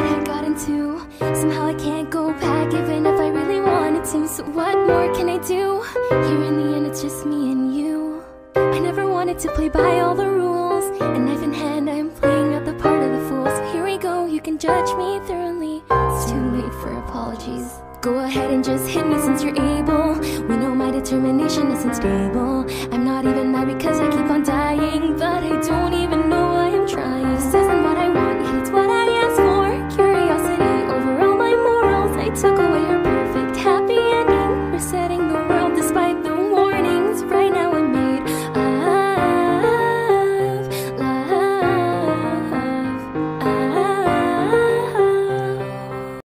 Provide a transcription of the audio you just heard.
I got into somehow I can't go back even if I really wanted to. So what more can I do? Here in the end, it's just me and you. I never wanted to play by all the rules. And knife in hand, I'm playing out the part of the fool. So here we go, you can judge me thoroughly. It's too late for apologies. Go ahead and just hit me since you're able. We know my determination isn't stable. I'm not even mad because I.